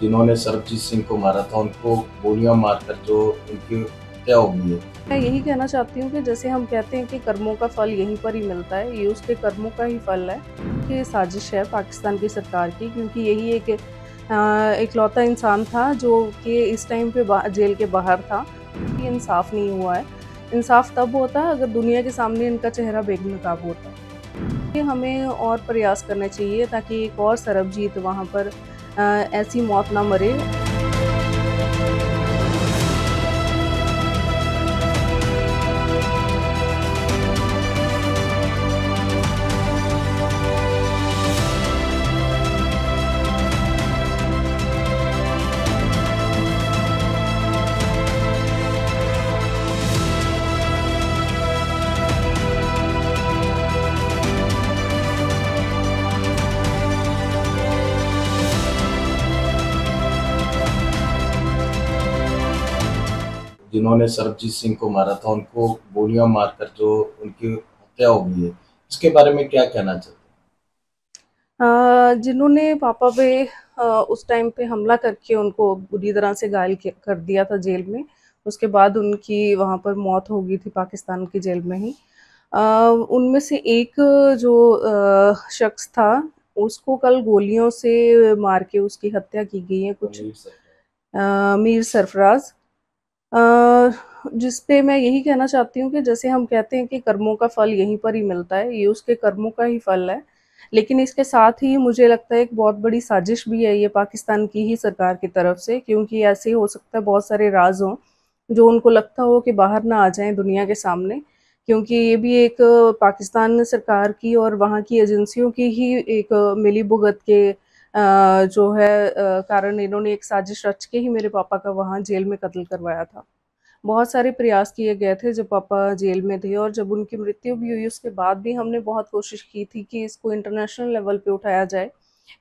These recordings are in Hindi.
जिन्होंने सरबजीत सिंह को मारा था, उनको गोलियाँ मारकर जो उनकी हत्या हो गई है मैं यही कहना चाहती हूँ कि जैसे हम कहते हैं कि कर्मों का फल यहीं पर ही मिलता है, ये उसके कर्मों का ही फल है कि साजिश है पाकिस्तान की सरकार की, क्योंकि यही एक इकलौता इंसान था जो कि इस टाइम पे जेल के बाहर था। ये इंसाफ नहीं हुआ है। इंसाफ तब होता है अगर दुनिया के सामने इनका चेहरा बेनकाब होता ये हमें और प्रयास करने चाहिए ताकि एक और सरबजीत वहाँ पर ऐसी मौत ना मरे। जिन्होंने सरबजीत सिंह को मारा था उनको गोलियाँ मारकर जो उनकी हत्या हो गई है इसके बारे में क्या कहना चाहते हैं? जिन्होंने पापा पे उस टाइम पे हमला करके उनको बुरी तरह से घायल कर दिया था जेल में उसके बाद उनकी वहाँ पर मौत हो गई थी पाकिस्तान की जेल में ही। उनमें से एक जो शख्स था उसको कल गोलियों से मार के उसकी हत्या की गई है कुछ। मीर सरफराज। जिस पे मैं यही कहना चाहती हूँ कि जैसे हम कहते हैं कि कर्मों का फल यहीं पर ही मिलता है, ये उसके कर्मों का ही फल है। लेकिन इसके साथ ही मुझे लगता है एक बहुत बड़ी साजिश भी है ये पाकिस्तान की ही सरकार की तरफ़ से, क्योंकि ऐसे हो सकता है बहुत सारे राज हों जो उनको लगता हो कि बाहर ना आ जाएँ दुनिया के सामने, क्योंकि ये भी एक पाकिस्तान सरकार की और वहाँ की एजेंसियों की ही एक मिली भुगत के जो है कारण इन्होंने एक साजिश रच के ही मेरे पापा का वहाँ जेल में कत्ल करवाया था। बहुत सारे प्रयास किए गए थे जब पापा जेल में थे और जब उनकी मृत्यु भी हुई, उसके बाद भी हमने बहुत कोशिश की थी कि इसको इंटरनेशनल लेवल पे उठाया जाए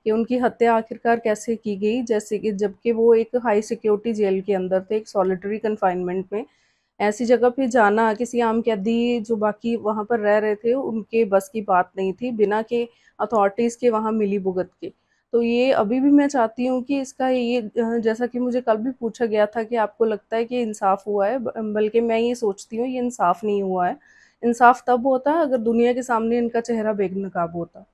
कि उनकी हत्या आखिरकार कैसे की गई। जैसे कि जबकि वो एक हाई सिक्योरिटी जेल के अंदर थे, एक सॉलिटरी कन्फाइनमेंट में। ऐसी जगह पे जाना, किसी आम कैदी जो बाकी वहाँ पर रह रहे थे, उनके बस की बात नहीं थी। बिना के अथॉरिटीज़ के वहाँ मिली भुगत के। तो ये अभी भी मैं चाहती हूँ कि इसका ये जैसा कि मुझे कल भी पूछा गया था कि आपको लगता है कि इंसाफ हुआ है बल्कि मैं ये सोचती हूँ ये इंसाफ नहीं हुआ है। इंसाफ तब होता है अगर दुनिया के सामने इनका चेहरा बेनकाब होता।